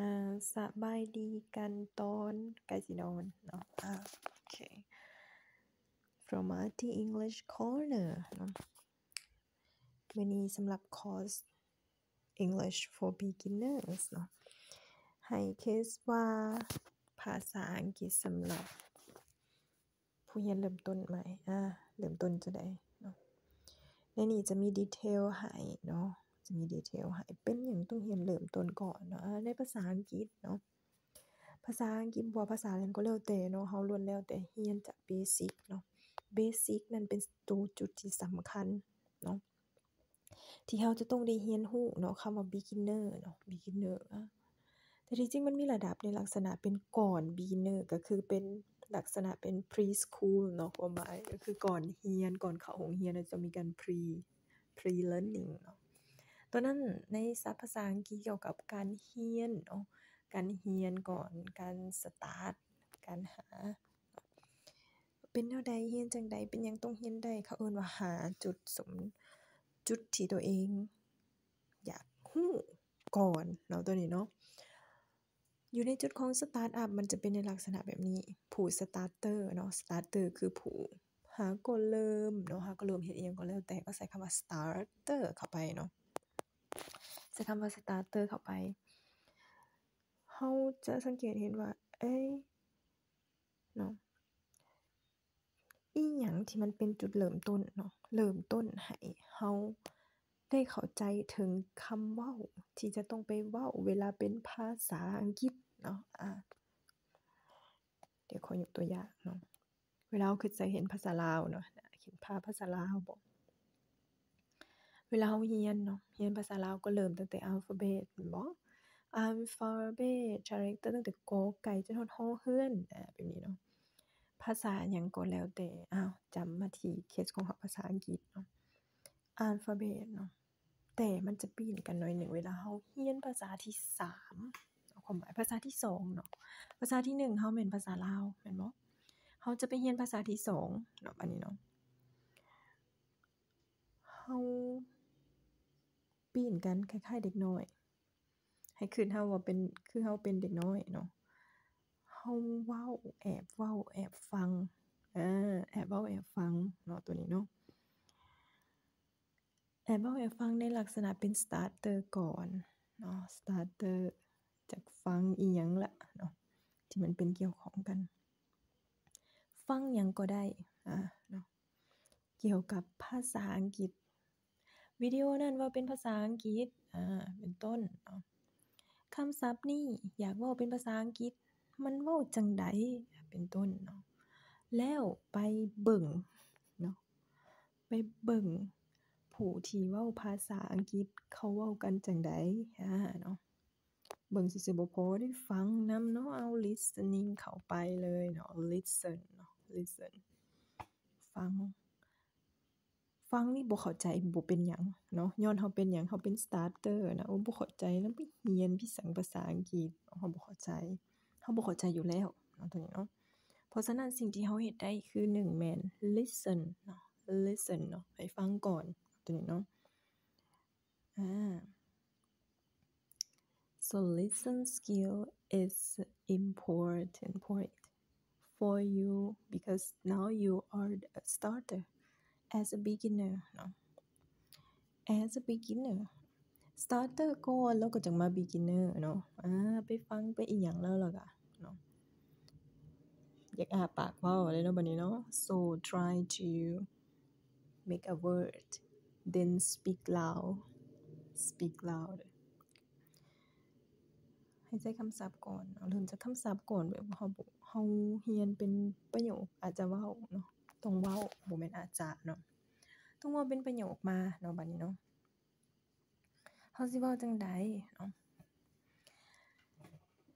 อ่าสบายดีกันตอนใกล้สินอนเนาะอ่าโอเค from Artie English Corner เนาะวันนี้สำหรับคอร์ส English for Beginners เนาะให้เคสว่าภาษาอังกฤษสำหรับ ผู้เรียนเริ่มต้นใหม่อ่าเริ่มต้นจะได้เนาะในนี้จะมีดีเทลให้เนาะ จะมีดีเทลให้เป็นหยังต้องเรียนเริ่มต้นก่อนเนาะในภาษาอังกฤษเนาะภาษาอังกฤษบ่ว่าภาษาหยังก็แล้วแต่เนาะเฮาล้วนแล้วแต่เรียนจากเบสิกเนาะเบสิกนั่นเป็นตัวจุดที่สำคัญเนาะที่เฮาจะต้องได้เรียนรู้เนาะคำว่า beginner เนาะ beginner อะแต่ที่จริงมันมีระดับในลักษณะเป็นก่อน beginner ก็คือเป็นลักษณะเป็น preschool เนาะความหมายก็คือก่อนเรียนก่อนเข้าโรงเรียนจะมีการ pre pre learning เนาะ ตัวนั้นในศัพท์ภาษาอังกฤษเกี่ยวกับการเรียนเนาะการเรียนก่อนการสตาร์ตการหา เป็นแนวใดเรียนจังใดเป็นยังต้องเรียนได้เขาเอิ้นว่าหาจุดสมจุดที่ตัวเอง อยากรู้ก่อนเนาะตัวนี้เนาะอยู่ในจุดของสตาร์ตอัปมันจะเป็นในลักษณะแบบนี้ ผู้ starter เนาะ starter คือผู้หาก่อนเริ่มเนาะหาก่อนเริ่มเฮ็ดอิหยังก็แล้วแต่ก็ใส่คำว่า starter เข้าไปเนาะ ใส่คำว่า starter เข้าไปเฮาจะสังเกตเห็นว่า เอ๊ะเนาะอิหยังที่มันเป็นจุดเริ่มต้นเนาะเริ่มต้นให้เฮาได้เข้าใจถึงคำว้าที่จะต้องไปว้าเวลาเป็นภาษาอังกฤษเนาะอ่าเดี๋ยวขอยกตัวอย่างเนาะเวลาเราคือจะเห็นภาษาลาวเนาะเห็นภาพภาษาลาวบ่ เวลาเราเรียนเนาะเรียนภาษาลาวก็เริ่มตั้งแต่อัลฟาเบตแม่นบ่อัลฟาเบต character ตั้งแต่กอไก่จนฮอดฮอเฮือนอ่าแบบนี้เนาะภาษาหยังก็แล้วแต่อ้าวจำมาที่เคสของภาษาอังกฤษเนาะอัลฟาเบตเนาะแต่มันจะปีนกันหน่อยหนึ่งเวลาเราเรียนภาษาที่3ความหมายภาษาที่2เนาะภาษาที่1เฮาแม่นภาษาลาวแม่นบ่เฮาจะไปเรียนภาษาที่2เนาะอันนี้เนาะเฮา ปีนกันคล้ายๆเด็กน้อย ให้คิดเฮาว่าเป็นคือเฮาเป็นเด็กน้อยเนาะเฮาเว้าแอบเว้าแอบฟังอาแอบเว้าแอบฟังเนาะตัวนี้เนาะแอบเว้าแอบฟังในลักษณะเป็น starter ก่อนเนาะ starter จากฟังอิหยังละเนาะที่มันเป็นเกี่ยวของกัน ฟังยังก็ได้อ่าเนาะเกี่ยวกับภาษาอังกฤษ วิดีโอนั้นว้าเป็นภาษาอังกฤษ อ่า เป็นต้นคำศัพท์นี้อยากว้าเป็นภาษาอังกฤษ มันว้าจังใดเป็นต้นเนาะ แล้วไปเบิ่งเนาะ ไปเบิ่งผู้ที่ว้าภาษาอังกฤษเขาว้ากันจังใดอาเนาะ เบิ่งซื่อๆบ่พอได้ฟังนำเนาะ เอา listening เข้าไปเลยเนาะ listen เนาะ listen ฟัง ฟังนี่บ่เข้าใจบ่เป็นหยังเนาะย้อนเฮาเป็นหยังเฮาเป็น starter นะโอ้บ่เข้าใจแล้วไปเรียนพิสังภาษาอังกฤษเฮาบ่เข้าใจเฮาบ่เข้าใจอยู่แล้วเนาะตัวนี้เนาะเพราะฉะนั้นสิ่งที่เฮาเฮ็ดได้คือ1แม่น listen เนาะ listen เนาะให้ฟังก่อนตัวนี้เนาะอา so listen skill is important point for you because now you are a starter as a beginner เนาะ as a beginner starter ก่อนแล้วก็จังมา beginner เนาะอาไปฟังไปอิหยังแล้วล่ะก็เนาะอยากอาปากว้าเลยเนาะบัดนี้เนาะ so try to make a word then speak loud speak loud ให้ใช้คำศัพท์ก่อนเนาะเริ่มจากคำศัพท์ก่อนแบบเฮาเฮาเรียนเป็นประโยคอาจจะเว้าเนาะ ต้องเว้าบ่แม่นอาจจะเนาะต้องเว้าเป็นประโยคมาเนาะบัดนี้เนาะเฮาสิเว้าจังใดเนาะ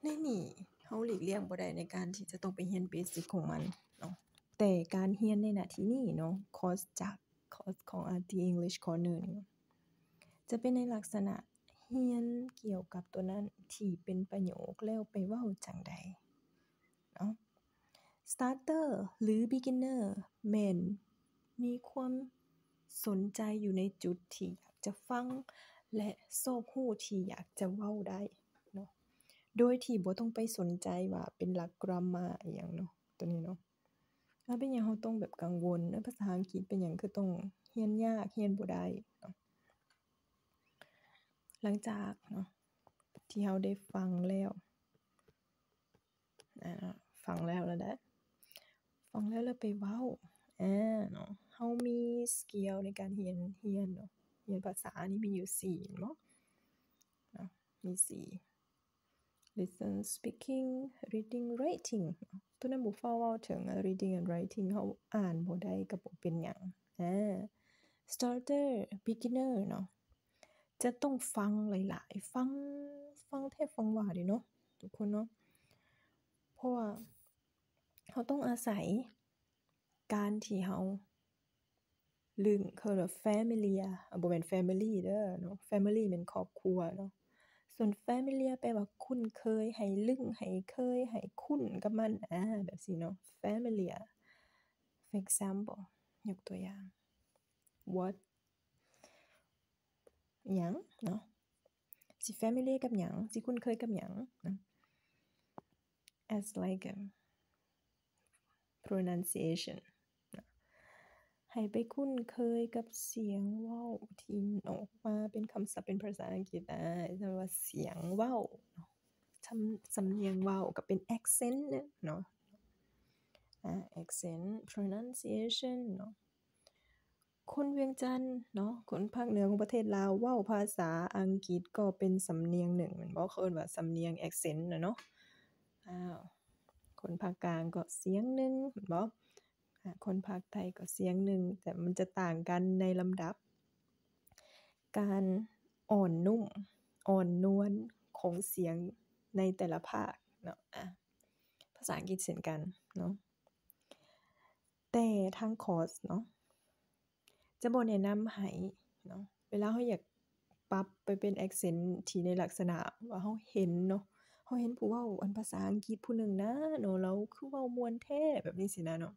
ในนี้เฮาหลีกเลี่ยงบ่ได้ในการที่จะต้องไปเรียนเบสิกของมันเนาะแต่การเรียนในหน้าที่นี้เนาะคอร์สจากคอร์สของ RT English Corner นี่จะเป็นในลักษณะเรียนเกี่ยวกับตัวนั้นที่เป็นประโยคแล้วไปเว้าจังใด starter หรือ beginner แม่นมีความสนใจอยู่ในจุดที่อยากจะฟัง และโซกรู้ที่อยากจะเว้าได้เนาะโดยที่บ่ต้องไปสนใจว่าเป็นหลัก grammar อิหยังเนาะตัวนี้เนาะถ้าเป็นหยังเราต้องแบบกังวลเออภาษาอังกฤษเป็นหยังคือต้องเรียนยากเรียนบ่ได้เนาะหลังจากเนาะที่เราได้ฟังแล้วอ่าฟังแล้วแล้วเด้ ฟังแล้วแล้วไปเว้าอาเนาะเรามีสกิลในการเรียนเรียนเนาะเรียนภาษานี่มีอยู่ 4 เนาะเนาะมี 4 listen speaking reading writing ตัวนั้นบ่ฟ้าวเว้าถึง reading and writing เราอ่านบ่ได้ก็บ่เป็นหยังอา starter beginner เนาะจะต้องฟังหลาย ๆ ฟัง ฟังแทบฟังว่าเดะเนาะทุกคนเนาะ เพราะว่า เราต้องอาศัย การที่เราลึงเขาเรียกว่า familiar บ่แม่น family เด้อเนาะ family แม่นครอบครัวเนาะส่วน familiar แปลว่าคุ้นเคยให้ลึงให้เคยให้คุ้นกับมันอ่าแบบซี้เนาะ familiar for example ยกตัวอย่าง what หยังเนาะสิ familiar กับหยังสิคุ้นเคยกับหยังนาะ as like a pronunciation เนาะให้ไปคุ้นเคยกับเสียงว้าที่ออกมาเป็นคำศัพท์เป็นภาษาอังกฤษอาเรียกว่าเสียงว้าเนาะสำสำเนียงว้าก็เป็น accent เนาะ accent pronunciation เนาะคนเวียงจันทน์เนาะคนภาคเหนือของประเทศลาวว้าภาษาอังกฤษก็เป็นสำเนียงหนึ่งแม่นบ่เขาเอิ้นว่าสำเนียง accent นะเนาะอ้าว คนภาคกลางก็เสียงหนึ่งแม่นบ่อาคนภาคใต้ก็เสียงหนึ่งแต่มันจะต่างกันในลำดับ การอ่อนนุ่ม อ่อนนวลของเสียงในแต่ละภาคเนาะภาษาอังกฤษเช่นกันเนาะแต่ทางคอร์สเนาะจะบ่แนะนำให้เนาะเวลาเราอยากปรับไปเป็น accent ที่ในลักษณะว่าเราเห็นเนาะ เราเห็นผู้เว้าอันภาษาอังกฤษผู้หนึ่งนะเนาะแล้วคือเว้ามวนแท้แบบนี้สินะเนาะ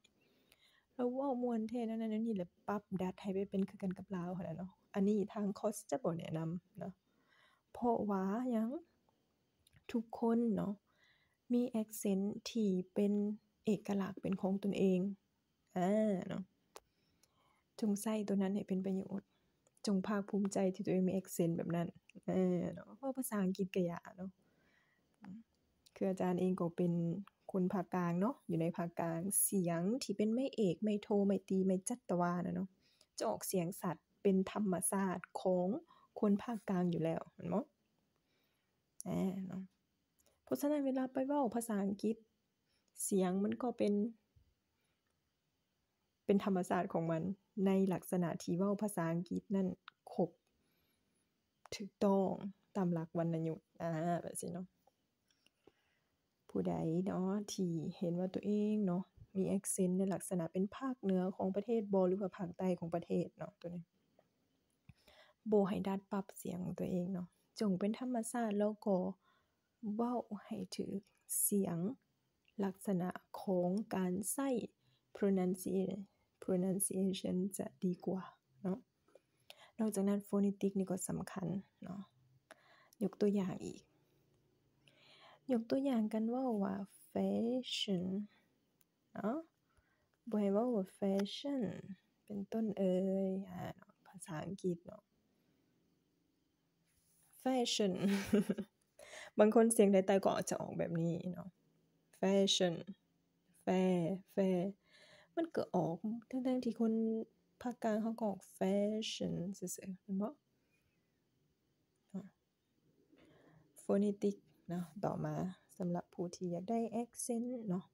เราเว้ามวนแท้นั่นนั่นนี่แล้วปรับดัดให้ไปเป็นคือกันกับลาวหั้นน่ะเนาะอันนี้ทางคอสจะบ่แนะนำเนาะเพราะว่าหยังทุกคนเนาะมี accent ที่เป็นเอกลักษณ์เป็นของตนเองอ่าเนาะจงใช้ตัวนั้นให้เป็นประโยชน์จงภาคภูมิใจที่ตัวเองมี accent แบบนั้นเออเนาะเว้าะภาษาอังกฤษก็อย่าเนาะ คืออาจารย์เองก็เป็นคนภาคกลางเนาะอยู่ในภาคกลางเสียงที่เป็นไม้เอกไม้โทไม้ตรีไม้จัตวานะเนาะจะออกเสียงสัตว์เป็นธรรมชาสติของคนภาคกลางอยู่แล้วแม่นบ่อาเนาะเพราะฉะนั้นเวลาไปว้าภาษาอังกฤษ เสียงมันก็เป็น เป็นธรรมชาสติของมันในลักษณะที่ว้าภาษาอังกฤษนั้นครบถูกต้องตามหลักวรรณยุกต์อาแบบซี้เนาะ ผู้ใดเนาะที่เห็นว่าตัวเองเนาะมี accent ในลักษณะเป็นภาคเหนือของประเทศบ่หรือว่าภาคใต้ของประเทศเนาะตัวนี้โบให้ดัดปรับเสียงของตัวเองเนาะจงเป็นธรรมชาติแล้วก็เว้าให้ถูกเสียงลักษณะของการใช้ pronunciation pronunciation จะดีกว่าเนาะนอกจากนั้น phonetic นี่ก็สำคัญเนาะยกตัวอย่างอีก ยกตัวอย่างการเว้าว่า fashion เนาะบ่ให้ว้าว่า fashion เป็นต้นเอยอาภาษาอังกฤษเนาะ fashion บางคนเสียงใต้ๆก็จะออกแบบนี้เนาะ fashion fair fair มันก็ออกทั้งๆที่คนภาคกลางเขาก็ออก fashion ซื่อๆแม่นบ่ phonetic เนาะต่อมาสำหรับผู้ที่อยากได้ accent เนาะ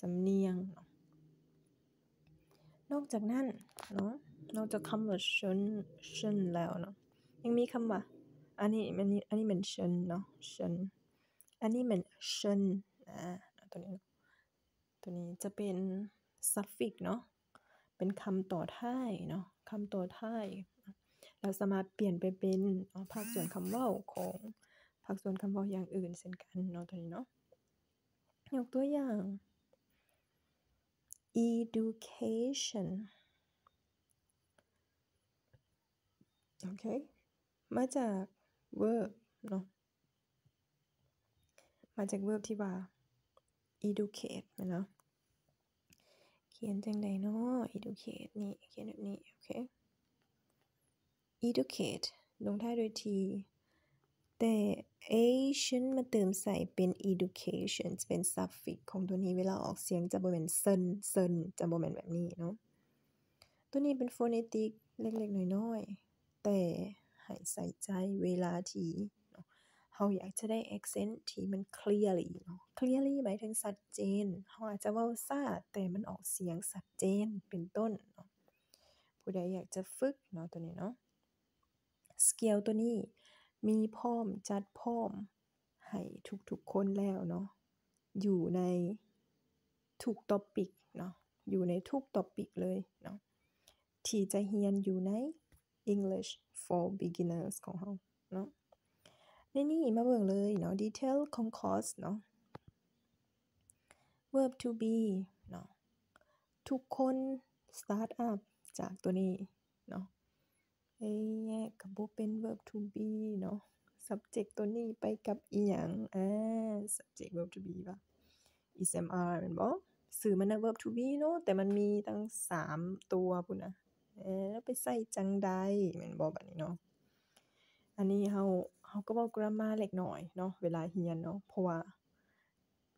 สำเนียงเนาะนอกจากนั้นเนาะนอกจากคำว่า shun shun แล้วเนาะยังมีคำว่าอันนี้อันนี้อันนี้ม่น shun เนาะ shun อันนี้ม่น shun อาตัวนี้ตัวนี้จะเป็น suffix เนาะเป็นคำต่อท้ายเนาะคำต่อท้าย เราสามารถเปลี่ยนไปเป็นภาคส่วนคำว้าของ ภาคส่วนคำเว้าอย่างอื่นเช่นกันเนาะตัวนี้เนาะยกตัวอย่าง education โอเค มาจาก verb เนาะ มาจาก verb ที่ว่า educate ม่นเนาะ เขียนจังใดเนาะ educate นี่ เขียนแบบนี้ โอเค educate ลงท้ายด้วย t แต่ ation มาเติมใส่เป็น education จะเป็น suffix ของตัวนี้เวลาออกเสียงจะบ่แม่นเซินเซินจะบ่แม่นแบบนี้เนาะ ตัวนี้เป็น phonetic เล็กๆ น้อยๆ แต่ให้ใส่ใจเวลาที่เนาะเฮาอยากจะได้ accent ที่มัน clearly เนาะ clearly หมายถึงชัดเจนเฮาอาจจะเว้าช้าแต่มันออกเสียงชัดเจนเป็นต้นเนาะผู้ใดอยากจะฝึกเนาะตัวนี้เนาะ scale ตัวนี้ มีพร้อมจัดพร้อม ให้ทุกๆคนแล้วเนาะอยู่ในทุก topic เนาะอยู่ในทุก topic เลยเนาะที่จะเรียนอยู่ใน English for beginners ของเราเนาะในนี้มาเบิ่งเลยเนาะ detail ของคอร์สเนาะ verb to be เนาะทุกคน start up จากตัวนี้เนาะ ไอ้แยกก็บ่เป็น verb to be เนาะ subject ตัวนี้ไปกับอีหยังอา subject verb to be ป่ะ SMR แม่นบ่ชื่อมันนะ verb to be เนาะแต่มันมีตั้ง3ตัวพู้นนะเอ๊แล้วไปใส่จังใดแม่นบ่บัดนี้เนาะอันนี้เฮาเฮาก็เว้า grammar เล็กน้อยเนาะเวลาเรียนเนาะเพราะว่า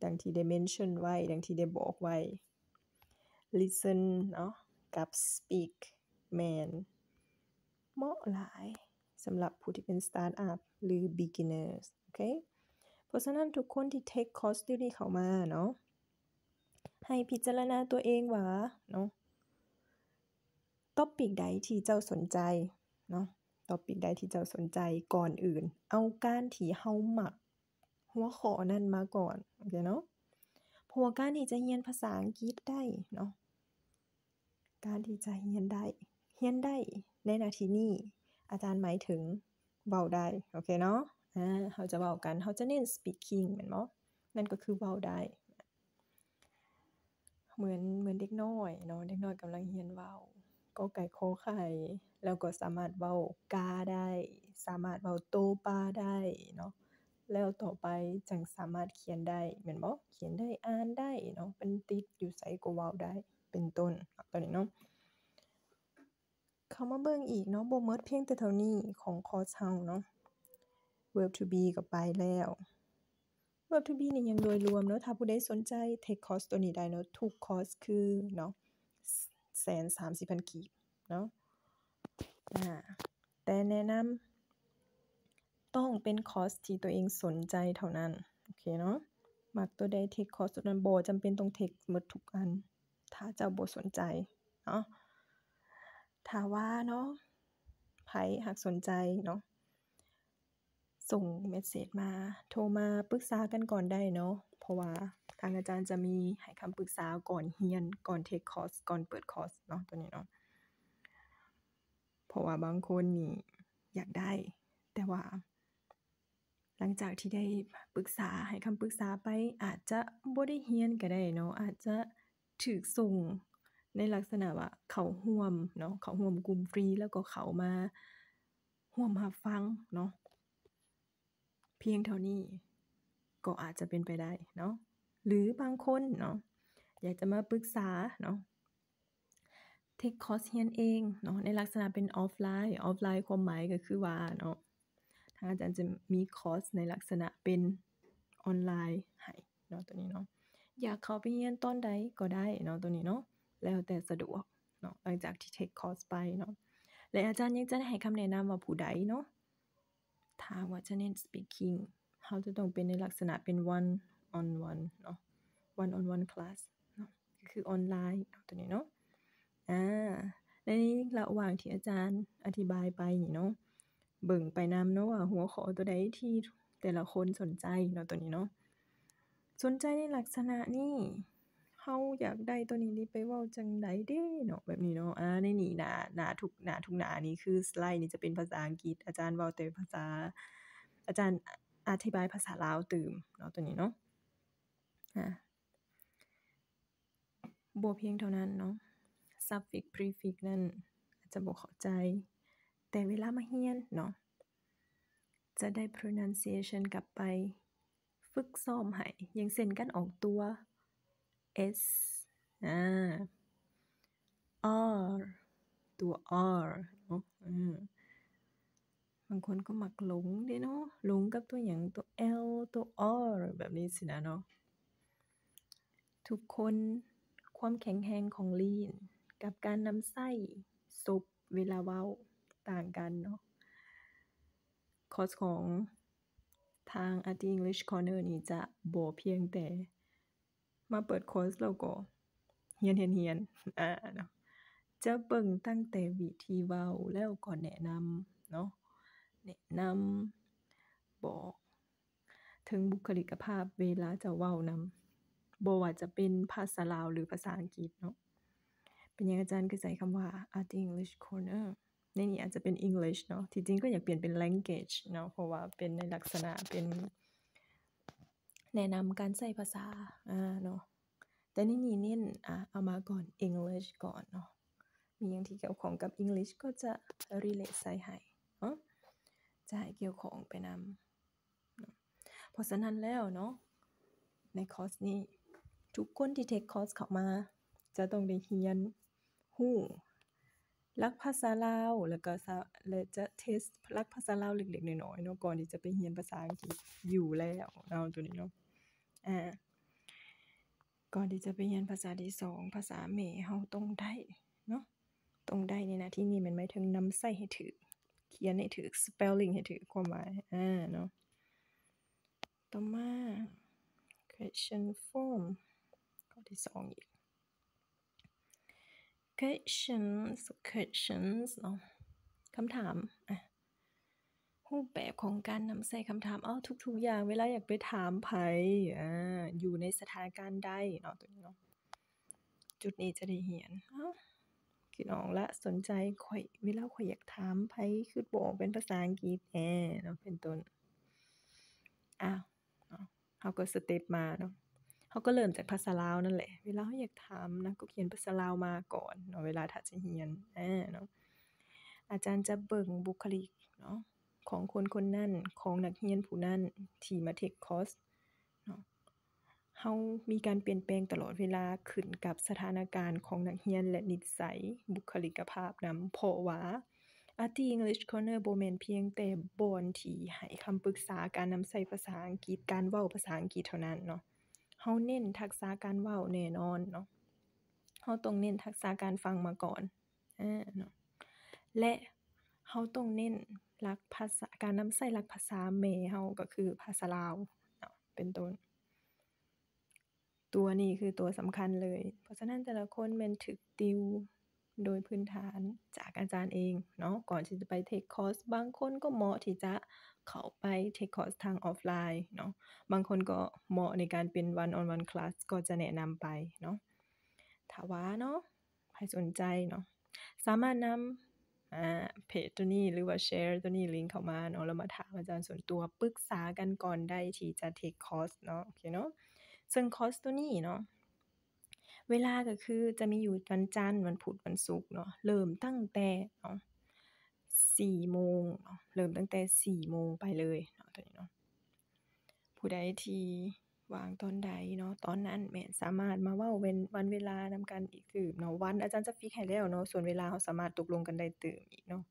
ดังที่ได้ mention ไว้ดังที่ได้บอกไว้ listen เนาะกับ speak แม่น เหมาะหลายสำหรับผู้ที่เป็น start up หรือ beginners โอเค เพราะฉะนั้นทุกคนที่ take course ตัวนี้เข้ามาเนาะให้พิจารณาตัวเองว่าเนาะ topic ใดที่เจ้าสนใจเนาะ topic ใดที่เจ้าสนใจก่อนอื่น เอาการที่เฮาหมัก หัวข้อนั้นมาก่อนโอเคเนาะเพราะว่าการที่จะเรียนภาษาอังกฤษได้เนาะการที่จะเรียนได้ เรียนได้ในนาทีนี้ อาจารย์หมายถึงเว้าได้ โอเคเนาะอาเฮาจะเว้ากันเฮาจะเน้น speaking แม่นบ่นั่นก็คือเว้าได้ เหมือนเหมือนเด็กน้อยเนาะเด็กน้อยกำลังเรียนเว้ากอไก่ขอไข่แล้วก็สามารถเว้ากาได้ สามารถเว้าโตปาได้เนาะแล้วต่อไปจังสามารถเขียนได้แม่นบ่เขียนได้อ่านได้เนาะเป็นติดอยู่ไสก็เว้าได้เป็นต้นตัวนี้เนาะ เข้ามาเบิ่งอีกเนาะบ่หมดเพียงแต่เท่านี้ของคอร์สเฮาเนาะ verb to be ก็ไปแล้ว verb to be นี่ยังโดยรวมเนาะถ้าผู้ใดสนใจ take คอร์สตัวนี้ได้เนาะทุกคอร์สคือเนาะ130,000กีบเนาะอาแต่แนะนำต้องเป็นคอร์สที่ตัวเองสนใจเท่านั้น โอเคเนาะมักตัวใด take คอร์สตัวนั้นบ่จำเป็นต้อง take หมดทุกอัน ถ้าเจ้าบ่สนใจเนาะ ถ้าว่าเนาะไผหากสนใจเนาะส่งเมสเสจมาโทรมาปรึกษากันก่อนได้เนาะเพราะว่าทางอาจารย์จะมีให้คำปรึกษาก่อนเรียน ก่อน take คอร์สก่อนเปิดคอร์สเนาะตัวนี้เนาะเพราะว่าบางคนนี่อยากได้ แต่ว่า หลังจากที่ได้ปรึกษาให้คำปรึกษาไปอาจจะบ่ได้เรียนก็ได้เนาะอาจจะถูกส่ง ในลักษณะว่าเขาร่วมเนาะเขาร่วมกลุ่มฟรีแล้วก็เขามาร่วมรับฟังเนาะเพียงเท่านี้ก็อาจจะเป็นไปได้เนาะหรือบางคนเนาะอยากจะมาปรึกษาเนาะ take คอร์สเรียนเองเนาะในลักษณะเป็นออฟไลน์ออฟไลน์ความหมายก็คือว่าเนาะทางอาจารย์จะมีคอร์สในลักษณะเป็นออนไลน์ให้เนาะตัวนี้เนาะอยากเข้าไปเรียนตอนใดก็ได้เนาะตัวนี้เนาะ แล้วแต่สะดวกเนาะหลังจากที่ take คอร์สไปเนาะและอาจารย์ยังจะให้คำแนะนำว่าผู้ใดเนาะถ้าว่าจะเน้น speaking เฮาจะต้องเป็นในลักษณะเป็น one on one เนาะ one on one class เนาะก็คือออนไลน์ตัวนี้เนาะอ่าในระหว่างที่อาจารย์อธิบายไปนี่เนาะเบิ่งไปนำเนาะว่าหัวข้อตัวใดที่แต่ละคนสนใจเนาะตัวนี้เนาะสนใจในลักษณะนี้ เฮาอยากได้ตัวนี้นี่ไปเว้าจังใดเด้เนาะแบบนี้เนาะอ่าในนี้หน้าหน้าทุกหน้าทุกหน้านี่คือสไลด์นี่จะเป็นภาษาอังกฤษ อาจารย์เว้าแต่ภาษา อาจารย์อธิบายภาษาลาวตื่มเนาะตัวนี้เนาะอาบ่เพียงเท่านั้นเนาะ suffix prefix นั่นอาจจะบ่เข้าใจ แต่เวลามาเรียนเนาะจะได้ pronunciation กลับไป ฝึกซ้อมให้อย่างเช่นการออกตัว s อ่า r ตัว r เนาะบางคนก็มักหลงด้เนาะหลงกับตัวอย่างตัว l ตัว r แบบนี้สินะเนาะทุกคนความแข็งแรงของลีน กับการนำไส้ซุปเวลาเว้าต่างกันเนาะคอร์สของทาง Art English Corner นี่จะบ่เพียงแต่ มาเปิดคอร์สแล้วก็เฮียนเฮียนเฮียนอ่าเนาะจะเบิ่งตั้งแต่วิธีเว้าแล้วก็แนะนำเนาะแนะนำบอก ถึงบุคลิกภาพเวลาจะเว้านำบ่ว่าจะเป็นภาษาลาวหรือภาษาอังกฤษเนาะเป็นยังอาจารย์คือใช้คำว่า Art English Corner ในนี้อาจจะเป็น English เนาะที่จริงก็อยากเปลี่ยนเป็น language เนาะเพราะว่าเป็นในลักษณะเป็น แนะนำการใช้ภาษาอ่าเนาะแต่ในนี้เน้นอะเอามาก่อน English ก่อนเนาะมีอย่างที่เกี่ยวของกับ English ก็จะ relate ใส่ให้เนาะจะให้เกี่ยวของไปนำเพราะฉะนั้นแล้วเนาะในคอร์สนี้ ทุกคนที่เทคคอร์สเข้ามา จะต้องได้เรียนฮู้ลักภาษาลาว แล้วก็และจะเทสลักภาษาลาวเล็กๆน้อยๆเนาะก่อนที่จะไปเรียนภาษาอังกฤษอยู่แล้วเนาะตัวนี้เนาะ อ่าก่อนที่จะไปเรียนภาษาที่2ภาษาแม่เฮาต้องได้เนาะต้องได้ในหน้าที่นี้มันหมายถึงนำใส่ให้ถูกเขียนให้ถูก spelling ให้ถูกความหมายอ่าเนาะต่อมา question form ข้อที่2อีก questions questions เนาะคำถามอะ รูปแบบของการนำใส่คำถาม เอาทุก ๆ อย่างเวลาอยากไปถามไผอ่าอยู่ในสถานการณ์ใดเนาะตัวนี้เนาะจุดนี้จะได้เรียนเอ้าพี่น้องละสนใจข่อยเวลาข่อยอยากถามไผคือบอกเป็นภาษาอังกฤษแอเนาะเป็นต้นอ้าวเนาะเฮาก็ step มาเนาะเฮาก็เริ่มจากภาษาลาวนั่นแหละ เวลาเฮาอยากถามนะก็เขียนภาษาลาวมาก่อนเนาะเวลาถ้าจะเรียนอเนาะอาจารย์จะเบิ่งบุคลิกเนาะ ของคนคนนั้นของนักเรียนผู้นั้นที่มา take คอร์สเนาะเฮามีการเปลี่ยนแปลงตลอดเวลาขึ้นกับสถานการณ์ของนักเรียนและนิสัยบุคลิกภาพนำเพราะว่า Art English Corner บ่แม่นเพียงแต่บอนที่ให้คำปรึกษาการนำใช้ภาษาอังกฤษการเว้าภาษาอังกฤษเท่านั้นเนาะเฮาเน้นทักษะการเว้าแน่นอนเนาะเฮาต้องเน้นทักษะการฟังมาก่อนอาเนาะและเฮาต้องเน้น ลักภาษาการนำใช้หลักภาษาแม่เฮาก็คือภาษาลาวเนาเป็นต้น ตัวนี้คือตัวสำคัญเลย เพราะฉะนั้นแต่ละคนแม่นถูกติวโดยพื้นฐานจากอาจารย์เองเนาะก่อนที่จะไป take คอร์สบางคนก็เหมาะที่จะเข้าไป take คอร์สทางออฟไลน์เนาะบางคนก็เหมาะในการเป็น one on one class ก็จะแนะนำไปเนาะถ้าว่าเนาะใครสนใจเนาะสามารถนำ อ่าเพจตัวนี้หรือว่าแชร์ตัวนี้ลิงก์เข้ามาเนาะแล้วมาถามอาจารย์ส่วนตัวปรึกษากันก่อนได้ที่จะ take คอร์สเนาะโอเคเนาะซึ่งคอร์สตัวนี้เนาะเวลาก็คือจะมีอยู่วันจันทร์วันพุธวันศุกร์เนาะเริ่มตั้งแต่เนาะ4โมงเนาะเริ่มตั้งแต่4โมงไปเลยเนาะตัวนี้เนาะผู้ใดที่ วางตอนใดเนาะตอนนั้นแม่สามารถมาเว้าเว้นวันเวลานำกันอีกคือเนาะวันอาจารย์จะฟิกให้แล้วเนาะส่วนเวลาเราสามารถตกลงกันได้เติมอีกเนาะ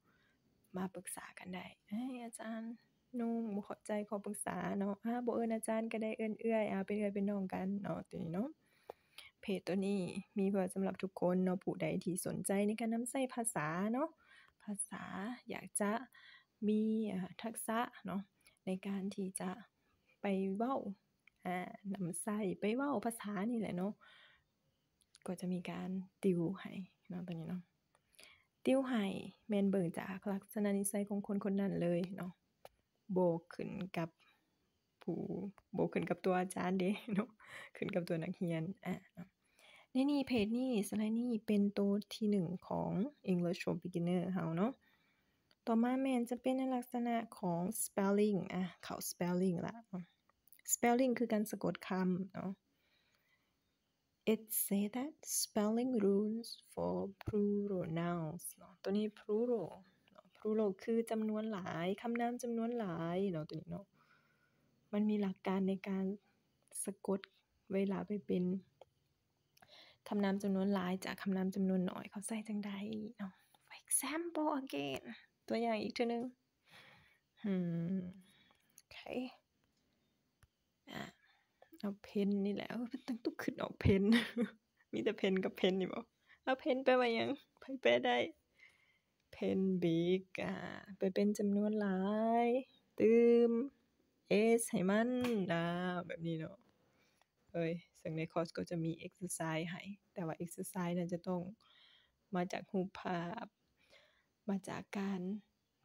มาปรึกษากันได้เฮ้ยอาจารย์นุ่งบ่เข้าใจขอปรึกษาเนาะอาบ่เอิ้นอาจารย์ก็ได้เอิ้นเอื้อยอาเป็นเอื้อยเป็นน้องกันเนาะตัวนี้เนาะเพจตัวนี้มีไว้สำหรับทุกคนเนาะผู้ใดที่สนใจในการนำใช้ภาษาเนาะภาษาอยากจะมีทักษะเนาะในการที่จะไปเว้า อ่านำใช้ไปว้าภาษานี่แหละเนาะก็จะมีการติวให้เนาะตัวนี้เนาะติวให้แมนเบิ่งจากลักษณะนิสัยของคนคนนั้นเลยเนาะโบ่ขึ้นกับผู้โบ่ขึ้นกับตัวอาจารย์เดะเนาะขึ้นกับตัวนักเรียนอาเนาะในนี้เพจนี้สไลด์นี้เป็นตัวที่1ของ English for Beginner เฮาเนาะต่อมาแมนจะเป็นในลักษณะของ spelling อะเขา spelling ละ spelling คือการสะกดคำเนาะ it say that spelling rules for plural nouns เนาะตัวนี้ plural เนาะ plural คือจำนวนหลายคำนามจำนวนหลายเนาะตัวนี้เนาะมันมีหลักการในการสะกดเวลาไปเป็นคำนามจำนวนหลายจากคำนามจำนวนน้อยเขาใส่จังใดเนาะ for example again ตัวอย่างอีกทีนึง hmm okay อะเอาเพนนี่แหละมันต้องตุกขึ้นออกเพนมีแต่เพนกับเพนนี่บ่เอาเพนไปว่ายังไปแปได้เพนบิ๊กอ่าไปเป็นจำนวนหลาย ตืม s ให้มันอ่าแบบนี้เนาะเอ้ยซึ่งในคอร์สก็จะมี exercise ให้ แต่ว่า exercise นั้นจะต้องมาจากรูปภาพ มาจากการ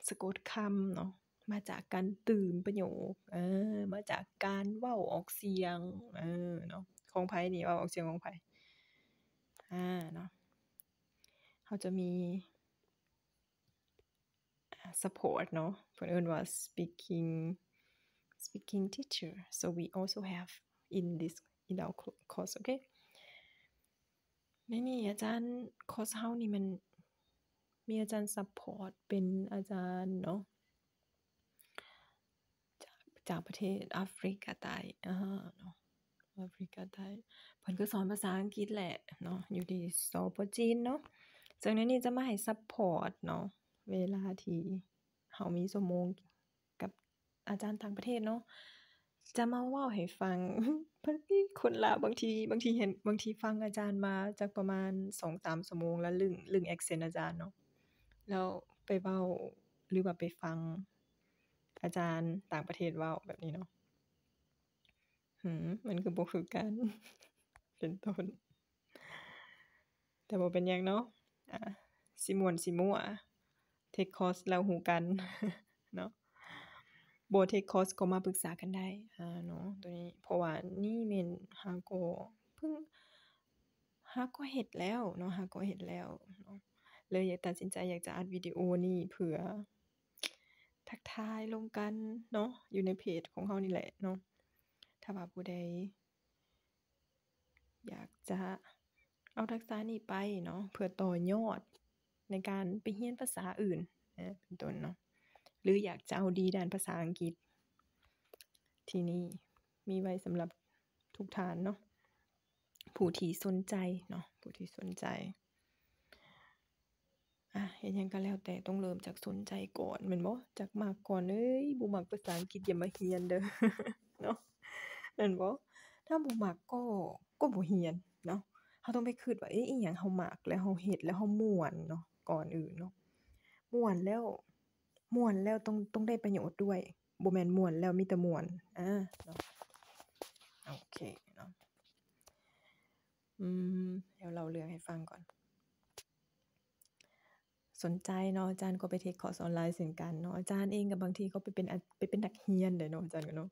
สะกดคำเนาะ มาจากการตื่มประโยค เออมา จากการเว้าออกเสียง เออเนาะของไผนี่เว้าออกเสียงของไผอ่าเนาะเขาจะมี support เนาะเพิ่นเอิ้นว่า speaking speaking teacher so we also have in this in our course okay ในนี้อาจารย์คอร์สเฮานี่มันมีอาจารย์ support เป็นอาจารย์เนาะ จากประเทศแอฟริกาใต้อาเนาะแอฟริกาใต้เพิ่นก็สอนภาษาอังกฤษแหละเนาะอยู่ที่สปจีนเนาะซึ่งในนี้จะมาให้ support เนาะเวลาที่เฮามีชั่วโมงกับอาจารย์ต่างประเทศเนาะจะมาเว้าให้ฟังบางทีคนลาบางทีบางทีเห็นบางทีฟังอาจารย์มาจักประมาณ2-3ชั่วโมงแล้วลึงลึง accent อาจารย์เนาะแล้วไปเว้าหรือว่าไปฟัง อาจารย์ต่างประเทศว้าแบบนี้เนาะหือมันคือบ่คือกัน เป็นต้น แต่บ่เป็นยังเนาะอ่าสิมวนสิมัว take course แล้วหูกันเนาะบ่ take course ก็มาปรึกษากันได้อ่าเนาะตัวนี้เพราะว่านี่แม่นหาก็เพิ่งหาก็เฮ็ดแล้วเนาะหาก็เฮ็ดแล้วเนาะเลยอยากตัดสินใจอยากจะอัดวิดีโอนี้เพื่อ ทักทายลงกันเนาะอยู่ในเพจของเฮานี่แหละเนาะถ้าว่าผู้ใดอยากจะเอาทักษะนี้ไปเนาะเพื่อต่อยอดในการไปเรียนภาษาอื่นนะเป็นต้นเนาะหรืออยากจะเอาดีด้านภาษาอังกฤษ ที่นี่มีไว้สำหรับทุกทานเนาะผู้ที่สนใจเนาะผู้ที่สนใจ อ่าเฮ็ดหยังก็แล้วแต่ต้องเริ่มจากสนใจก่อนแม่นบ่จากมักก่อนเอ้ยบ่มักภาษาอังกฤษอย่ามาเรียนเด้อเนาะแม่นบ่ถ้าบ่มักก็ก็บ่เรียนเนาะเฮาต้องไปคิดว่าเอ๊ะอิหยังเฮามักแล้วเฮาเฮ็ดแล้วเฮาม่วนเนาะก่อนอื่นเนาะม่วนแล้วม่วนแล้วต้องต้องได้ประโยชน์ด้วยบ่แม่นม่วนแล้วมีแต่ม่วนอาเนาะโอเคเนาะอืมเดี๋ยวเล่าเรื่องให้ฟังก่อน สนใจเนาะอาจารย์ก็ไป take คอร์สออนไลน์เช่นกันเนาะอาจารย์เองก็บบางทีก็ไปเป็นไปเป็นนักเรียนได้เนาะอาจารย์ก็เนาะ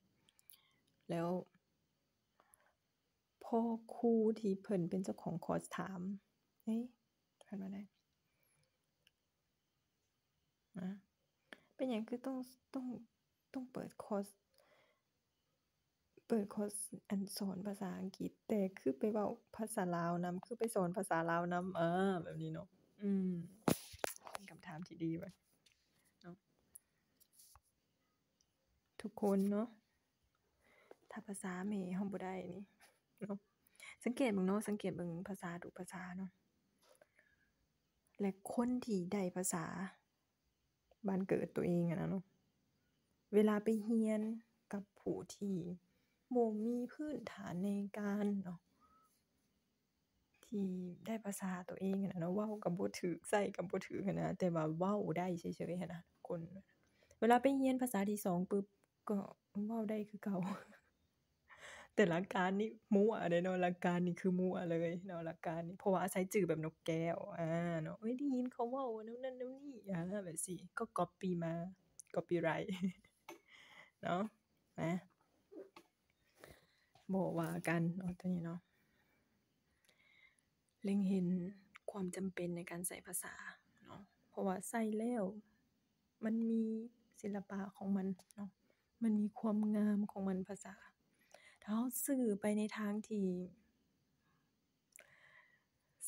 แล้วพอครูที่เพิ่นเป็นเจ้าของคอร์สถามเอ๊ะเพิ่นว่าไดอาเป็นหยังคือต้องต้องต้องเปิดคอร์สเปิดคอร์สอันสอนภาษาอังกฤษ แต่คือไปเว้าภาษาลาวนำคือไปสอนภาษาลาวนำอาแบบนี้เนาะอืม ถามที่ดีเว้ยเนาะทุกคนเนาะถ้าภาษาแม่เราบ่ได้นี่เนาะสังเกตเบิ่งเนาะสังเกตเบิ่งภาษาทุกภาษาเนาะและคนที่ได้ภาษาบ้านเกิดตัวเองอะนะเนาะเวลาไปเรียนกับผู้ที่บ่มีพื้นฐานในการเนาะ ที่ได้ภาษาตัวเองนะเนาะว้าก็บ่ถูกใช้ก็บ่ถูกหั้นะแต่ว่าเว้าได้เฉยๆนะคน เวลาไปเรียนภาษาที่2ปึ๊บก็เว้าได้คือเก่า แต่หลักการนี่มั่วเด้เนาะหลักการนี่คือมั่วเลยเนาะหลักการนี่เพราะว่าอาศัยจื้อแบบนกแก้วอ่าเนาะเฮ้ยได้ยินเขาเว้าแนวนั้นแนวนี้อาแบบซี้ก็ก๊อบปี้มา copyright เนาะนะบ่ว่ากันเนาะตัวนี้เนาะ เล็งเห็นความจำเป็นในการใช้ภาษาเนาะ เพราะว่าใช้แล้วมันมีศิลปะของมันเนาะ มันมีความงามของมันภาษา ถ้าเราสื่อไปในทางที่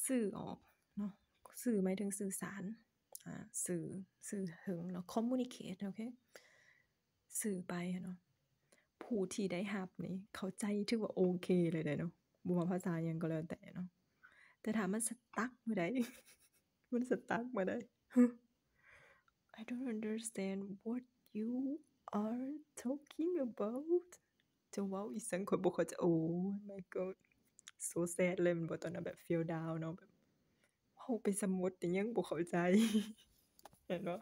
สื่อออกเนาะ สื่อหมายถึงสื่อสาร อ่า สื่อ สื่อถึงเนาะ communicate โอเค สื่อไปเนาะ ผู้ที่ได้รับนี่ เข้าใจถือว่าโอเคเลยเดะเนาะบ่ว่าภาษาหยังก็แล้วแต่เนาะ แต่ถามัน stuck มื้อใดมัน stuck มื้อใด I don't understand what you are talking about เจ้าว้าอีสังข้อยบ่เข้าใจ Oh my god so sad เลยม่นบ่ตอนนั้นแบบ feel down เนาะแบบเว้าไปซะหมดนี่ยังบ่เข้าใจแม่นบ่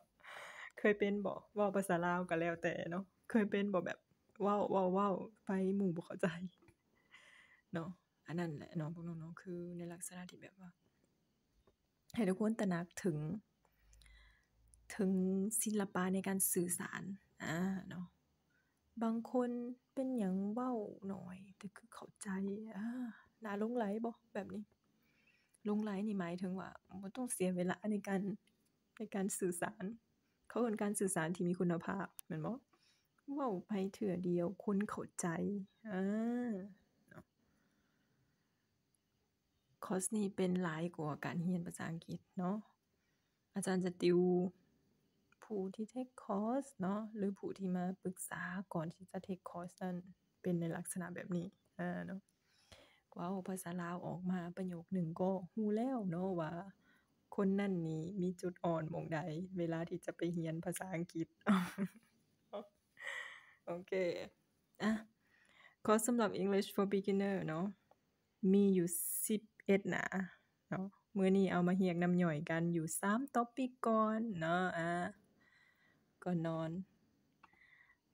เคยเป็นบ่เว้าภาษาลาวก็แล้วแต่เนาะเคยเป็นบ่แบบเว้าๆๆไปหมู่บ่เข้าใจเนาะ อันนั้นแหละเนาะพวกน้องๆคือในลักษณะที่แบบว่า ให้ทุกคนตระหนักถึง ถึงศิลปะในการสื่อสารอ่าเนาะบางคนเป็นหยังเว้าหน้อย แต่คือเข้าใจอ่าน่าลงใหลบ่แบบนี้ลงใหลนี่หมายถึงว่าบ่ต้องเสียเวลาในการในการสื่อสาร เขาเอิ้นการสื่อสารที่มีคุณภาพแม่นบ่เว้าไปเทื่อเดียวคนเข้าใจอาเนา คอร์สนี้เป็นหลายกว่าการเรียนภาษาอังกฤษเนาะ อาจารย์จะติวผู้ที่ take คอร์สเนาะหรือผู้ที่มาปรึกษาก่อนที่จะ take คอร์สนั้นเป็นในลักษณะแบบนี้อ่าเนาะเว้าภาษาลาวออกมาประโยคหนึ่งก็รู้แล้วเนาะว่า คนนั้นนี่มีจุดอ่อนมองใด เวลาที่จะไปเรียนภาษาอังกฤษ โอเคอะคอร์สสำหรับ English for beginner เนาะมีอยู่ 11หนาเนาะมื้อนี้เอามาเรียงน้ำย่อยกันอยู่3 topic ก่อนเนาะอาก่อนนอน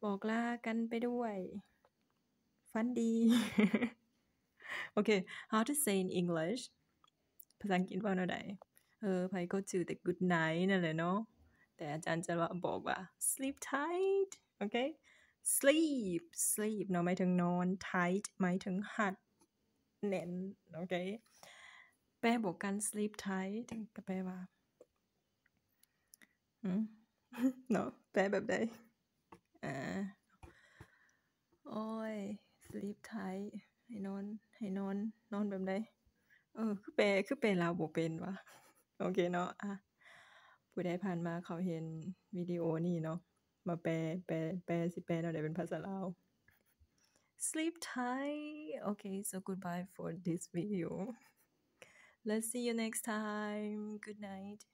บอกลากันไปด้วยฝันดี โอเค how to say in English ภาษาอังกฤษว้าแนวใดเออไผก็จือแต่ good night นั่นแหละเนาะแต่อาจารย์จะว่าบอกว่า sleep tight โอเค sleep sleep เนาะหมายถึงนอน tight หมายถึงรัดแน่น โอเค แปลบวกกัน sleep tight ก็แปลว่าหือเนาะแปลแบบใดอาโอ๊ย sleep tight ให้นอน ให้นอน นอนแบบใดเออ คือแปลคือแปลลาวบ่เป็นวะโอเคเนาะอะผู้ใดผ่านมาเขาเห็นวิดีโอนี้เนาะมาแปลแปลแปลสิแปลแนวใดเป็นภาษาลาว sleep tight okay so goodbye for this video let's see you next time. Good night